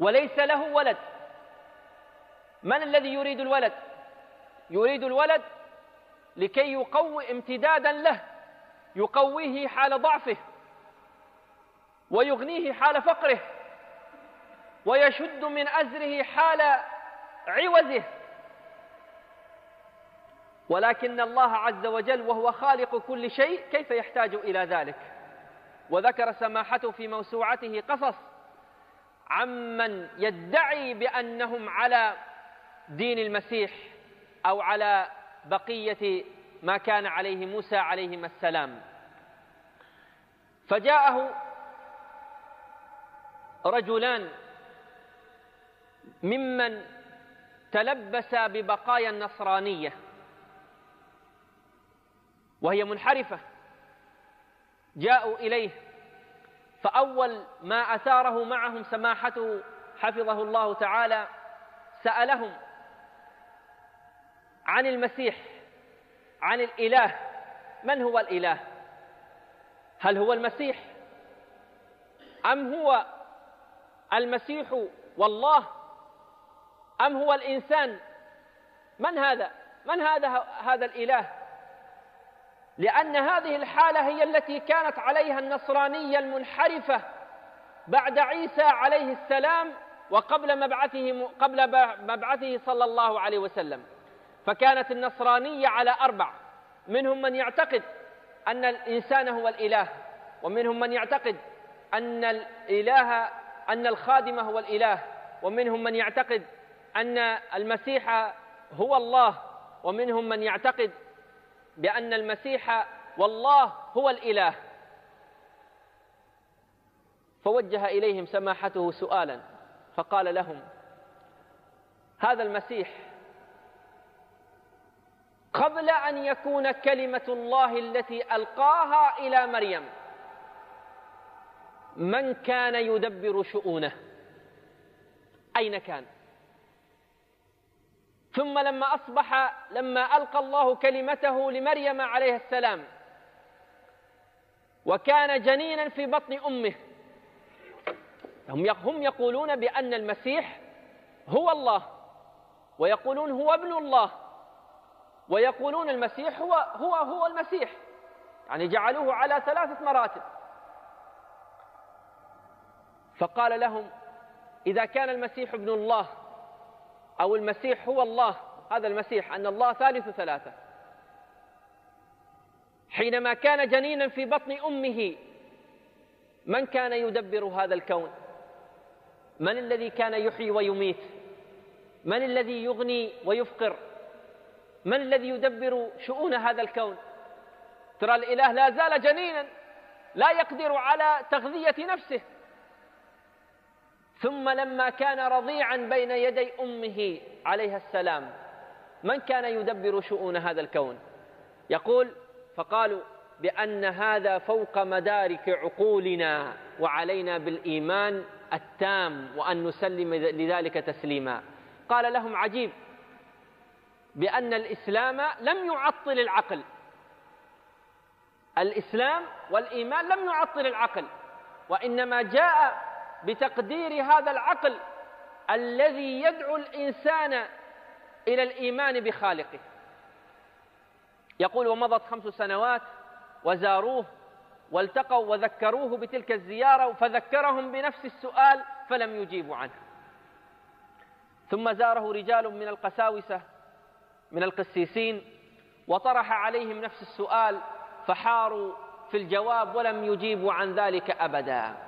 وليس له ولد. من الذي يريد الولد؟ يريد الولد لكي يقوي امتدادا له يقويه حال ضعفه ويغنيه حال فقره ويشد من أزره حال عوزه. ولكن الله عز وجل وهو خالق كل شيء كيف يحتاج إلى ذلك؟ وذكر سماحته في موسوعته قصص عمن يدعي بأنهم على دين المسيح أو على بقية ما كان عليه موسى عليهما السلام. فجاءه رجلان ممن تلبس ببقايا النصرانية وهي منحرفة. جاءوا إليه فأول ما أثاره معهم سماحته حفظه الله تعالى سألهم عن المسيح عن الإله. من هو الإله؟ هل هو المسيح؟ أم هو المسيح والله؟ أم هو الإنسان؟ من هذا؟ من هذا هذا الإله؟ لأن هذه الحالة هي التي كانت عليها النصرانية المنحرفة بعد عيسى عليه السلام وقبل مبعثه قبل مبعثه صلى الله عليه وسلم. فكانت النصرانية على أربع. منهم من يعتقد أن الإنسان هو الإله ومنهم من يعتقد أن الإله أن الخادم هو الإله ومنهم من يعتقد أن المسيح هو الله ومنهم من يعتقد بأن المسيح والله هو الإله. فوجه إليهم سماحته سؤالا فقال لهم هذا المسيح قبل أن يكون كلمة الله التي ألقاها إلى مريم من كان يدبر شؤونه؟ أين كان؟ ثم لما أصبح لما ألقى الله كلمته لمريم عليه السلام وكان جنينا في بطن أمه. هم يقولون بأن المسيح هو الله ويقولون هو ابن الله ويقولون المسيح هو هو هو المسيح. يعني جعلوه على ثلاثة مراتب. فقال لهم إذا كان المسيح ابن الله أو المسيح هو الله. هذا المسيح أن الله ثالث ثلاثة. حينما كان جنينا في بطن أمه من كان يدبر هذا الكون؟ من الذي كان يحيي ويميت؟ من الذي يغني ويفقر؟ من الذي يدبر شؤون هذا الكون؟ ترى الإله لا زال جنينا لا يقدر على تغذية نفسه. ثم لما كان رضيعا بين يدي أمه عليها السلام من كان يدبر شؤون هذا الكون؟ يقول فقالوا بأن هذا فوق مدارك عقولنا وعلينا بالإيمان التام وأن نسلم لذلك تسليما. قال لهم عجيب بأن الإسلام لم يعطل العقل. الإسلام والإيمان لم يعطل العقل وإنما جاء بتقدير هذا العقل الذي يدعو الإنسان إلى الإيمان بخالقه. يقول ومضت خمس سنوات وزاروه والتقوا وذكروه بتلك الزيارة فذكرهم بنفس السؤال فلم يجيبوا عنه. ثم زاره رجال من القساوسة من القسيسين وطرح عليهم نفس السؤال فحاروا في الجواب ولم يجيبوا عن ذلك ابدا.